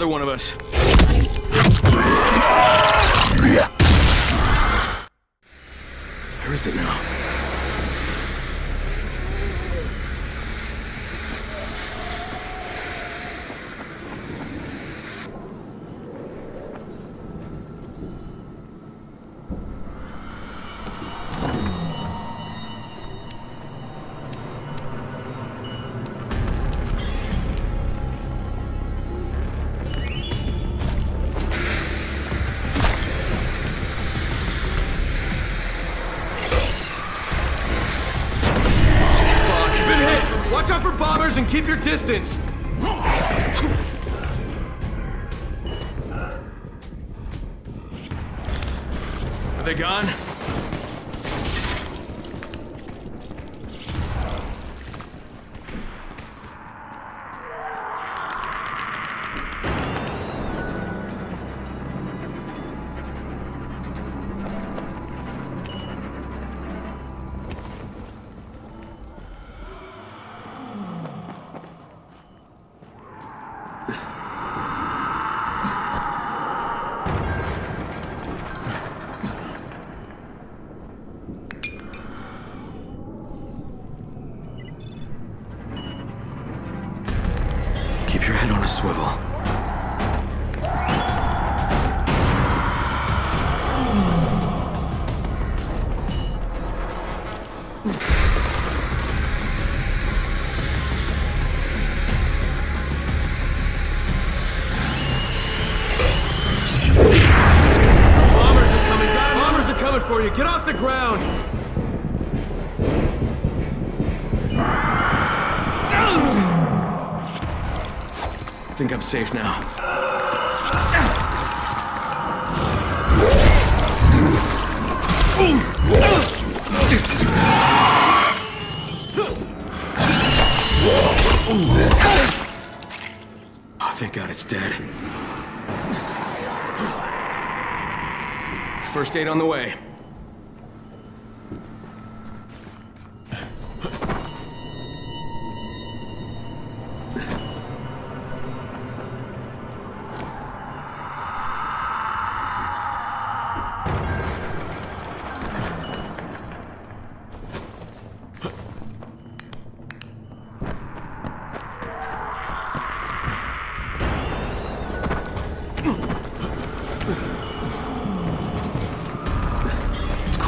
another one of us. Where is it now? Watch out for bombers and keep your distance! Are they gone? Swivel. Bombers are coming! Bombers are coming for you! Get off the ground! Think I'm safe now. Oh, thank God it's dead. First aid on the way.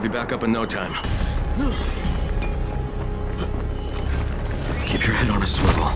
have you back up in no time. Keep your head on a swivel.